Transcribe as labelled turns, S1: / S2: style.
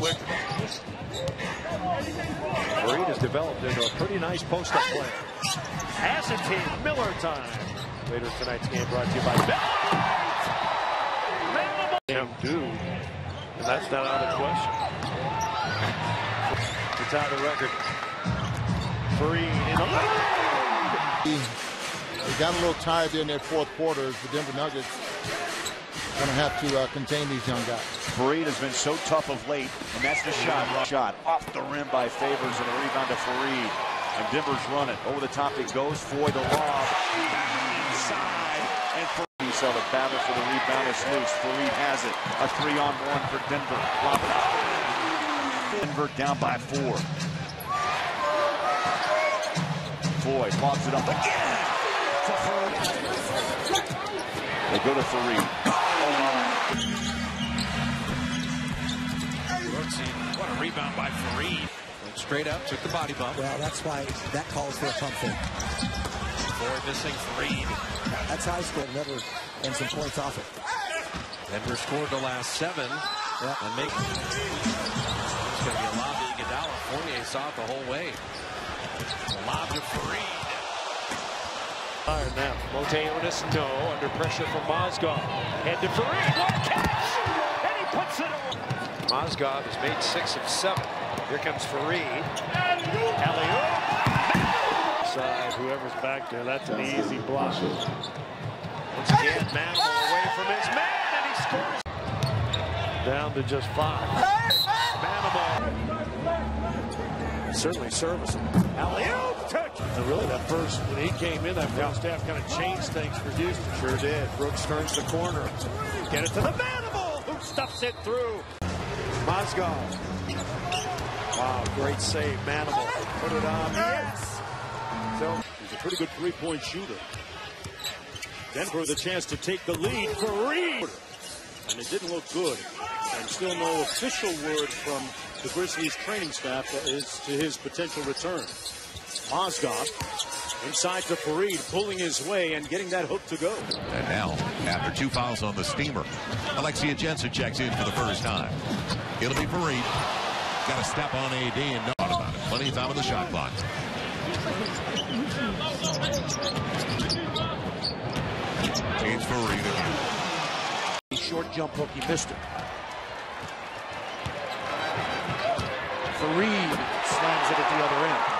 S1: Reed has developed into a pretty nice post-up player. Has it Miller time. Later tonight's game brought to you by Miller. Him do, and that's not out of question. To tie the record, Faried in the lead.
S2: They got a little tired there in that fourth quarter as the Denver Nuggets going to have to uh, contain these young guys.
S3: Faried has been so tough of late, and that's the shot. Shot off the rim by Favors and a rebound to Faried. And Denver's running. Over the top it goes. for the lob. Inside. And Faried saw the battle for the rebound is loose. Faried has it. A three on one for Denver. Denver down by four. Foy lobs it up again. They go to Faried.
S4: Brooksy, what a rebound by Faried. Went straight up, took the body bump.
S5: Well, that's why that calls for a pump fake.
S4: Boy, missing Faried.
S5: That's high school. Never and some points off it.
S4: Denver scored the last seven.
S5: Yeah.
S4: And make it's going to be a lob to Iguodala. Fournier saw it the whole way. Lob to Faried.
S1: Iron now. Mote Eunice, no. Under pressure from Mozgov. Head to Faried. What a catch! And he puts it on. Mozgov has made six of seven. Here comes Faried. Alley-oop. Side, whoever's back there, that's an easy block. Once again, Manimal away from his man, and he scores. Down to just five. Certainly serviceable. Alley-oop. Touch. And really, that first, when he came in, that first half kind of changed things for Houston. Sure did. Brooks turns the corner. Get it to the Manimal, who stuffs it through. Mozgov. Wow, great save. Manimal. Put it on. Yes. So he's a pretty good three-point shooter. Denver the chance to take the lead for Reed. And it didn't look good. And still no official word from the Grizzlies training staff as to his potential return. Mozgov inside to Faried, pulling his way and getting that hook to go.
S6: And now, after two fouls on the steamer, Alexia Jensen checks in for the first time. It'll be Faried. Got to step on AD and no about it. Plenty of time on the shot clock. It's Faried again.
S1: Short jump hook, he missed it. Faried slams it at the other end.